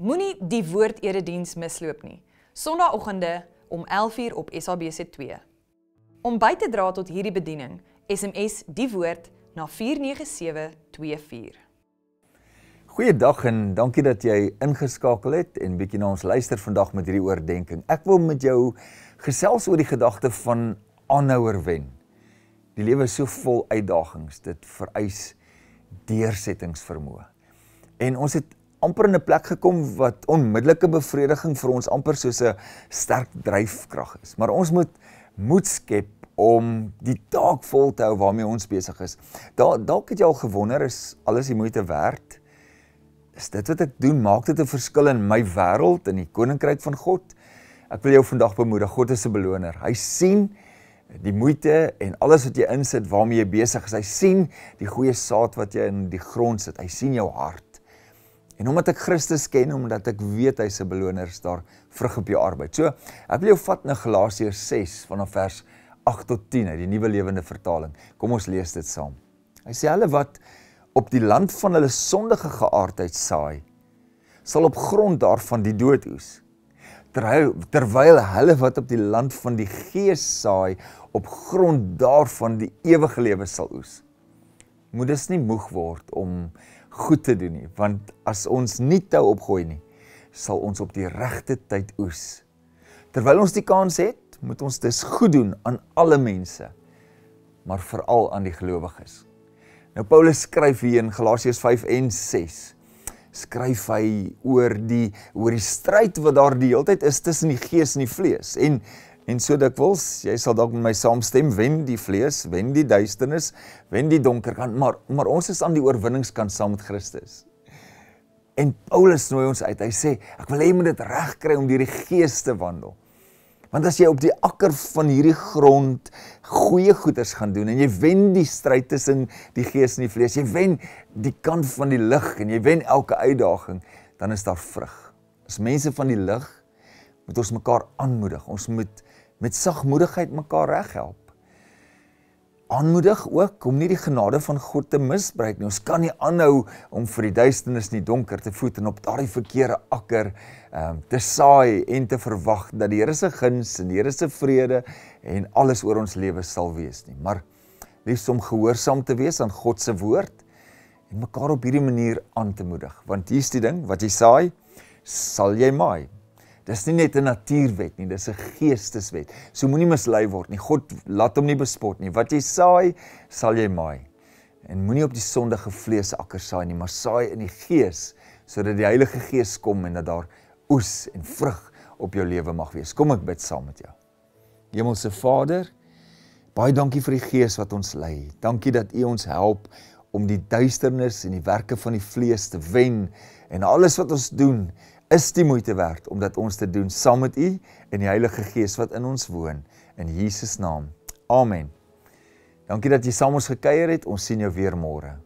Moenie die woord erediens misloop nie. Sondagoggende om 11:00 op SABC2. Om by te dra tot hierdie bediening, SMS die woord na 49724. Goeiedag en dankie dat jy ingeskakel het en bietjie na ons luister vandag met hierdie oordeenking. Ek wil met jou gesels oor die gedagte van aanhouer wen. Die lewe is so vol uitdagings, dit vereis deursettingsvermoë. En ons het amper in 'n plek gekom wat onmiddellike bevrediging vir ons amper soos 'n sterk dryfkrag is. Maar ons moet moed skep om die taak vol te hou waarmee ons besig is. Dalk dalk het jy al gewonder is alles die moeite werd? Is dit wat ek doen maak dit 'n verskil in my wêreld in die koninkryk van God? Ek wil jou vandag bemoedig, God is 'n beloner. Hy sien die moeite en alles wat jy insit waarmee jy besig is. Hy sien die goeie saad wat jy in die grond sit. Hy sien jou hart. En omdat ek Christus ken, omdat ek weet hy's 'n beloner, is daar vrug op jou arbeid. So, ek wil jou vat na Galasiërs 6 vanaf vers 8 tot 10 uit die Nuwe Lewende Vertaling. Kom ons lees dit saam. Hy sê hulle wat op die land van hulle sondige geaardheid saai, sal op grond daarvan die dood oes. Terwyl terwyl hulle wat op die land van die gees saai, op grond daarvan die ewige lewe sal oes. Moet dus nie moeg word om goed te doen nie, want as ons nie tou opgooi nie, sal ons op die regte tyd oes. Terwyl ons die kans het, moet ons dus goed doen aan alle mense, maar veral aan die gelowiges. Nou Paulus skryf hier in Galasiërs 5 en 6 skryf hy oor die oor die stryd wat daar die hele tyd is tussen die gees en die vlees en En so dikwels, jy sal dalk met my saamstem, wen die vlees, wen die duisternis, wen die donker kant, maar maar ons is aan die oorwinningskant saam met Christus. En Paulus nooi ons uit. Hy sê, ek wil hê jy moet dit regkry om deur die gees te wandel. Want as jy op die akker van hierdie grond goeie goeders gaan doen en jy wen die stryd tussen die gees en die vlees, jy wen die kant van die lig en jy wen elke uitdaging, dan is daar vrug. As mense van die lig moet ons mekaar aanmoedig. Ons moet met sagmoedigheid mekaar reghelp. Aanmoedig ook om nie die genade van God te misbruik nie. Ons kan nie aanhou om vir die duisternis in die donker te voet en op daardie verkeerde akker ehm um, te saai en te verwag dat die Here se guns en die Here se vrede en alles oor ons lewe sal wees nie. Maar liefs om gehoorsaam te wees aan God se woord en mekaar op hierdie manier aan te moedig. Want hier's die ding, wat jy saai, sal jy maai. Dis nie net 'n natuurwet nie, dis 'n geesteswet. So moenie mislei word nie. God laat hom nie bespot nie. Wat jy saai, sal jy maai. En moenie op die sondige vlees akker saai nie, maar saai in die gees sodat die Heilige Gees kom en dat daar oes en vrug op jou lewe mag wees. Kom ek bid saam met jou. Hemelse Vader, baie dankie vir die Gees wat ons lei. Dankie dat U ons help om die duisternis en die werke van die vlees te wen en alles wat ons doen is die moeite werd omdat ons te doen saam met U en die Heilige Gees wat in ons woon in Jesus naam. Amen. Dankie dat jy saam ons gekuier het. Ons sien jou weer môre.